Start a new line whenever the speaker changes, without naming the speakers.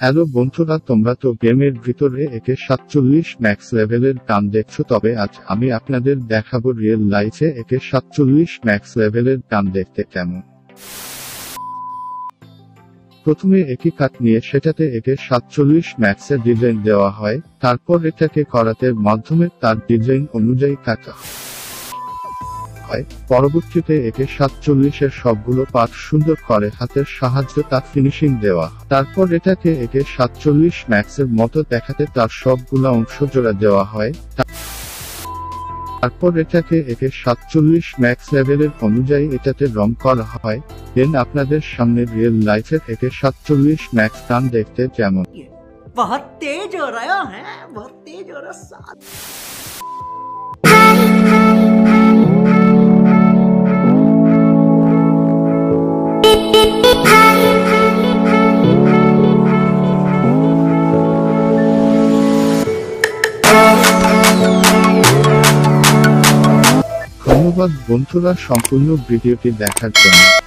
Hello বন্ধুরা, তোমরা তো গেমের ভিতরে একে সাতচল্লিশ ম্যাক্স লেভেলের গান দেখছ, তবে আজ আমি আপনাদের দেখাবো রিয়েল লাইফে একে সাতচল্লিশ ম্যাক্স লেভেলের গান দেখতে কেমন। প্রথমে একই কাট নিয়ে সেটাতে একে সাতচল্লিশ ম্যাক্সের ডিজাইন দেওয়া হয়, তারপর এটাকে করাতের মাধ্যমে তার ডিজাইন অনুযায়ী কাটা হয়। পরবর্তীতে একে সাতচল্লিশের সবগুলো পার্ট সুন্দর করে হাতের সাহায্যে তা ফিনিশিং দেওয়া তারপর এটাকে একে সাতচল্লিশ ম্যাক্সের মতো দেখাতে তার সবগুলো অংশ জোড়া দেওয়া হয় তা- তারপর এটাকে একে সাতচল্লিশ ম্যাক্স লেভেলের অনুযায়ী এটাতে রং করা হয় দেন আপনাদের সামনে রিয়েল লাইফের একে সাতচল্লিশ ম্যাক্স গান দেখতে যেমন
बहुत तेज हो रहा है बहुत तेज हो रहा साथ
ধন্যবাদ বন্ধুরা সম্পূর্ণ ভিডিওটি দেখার জন্য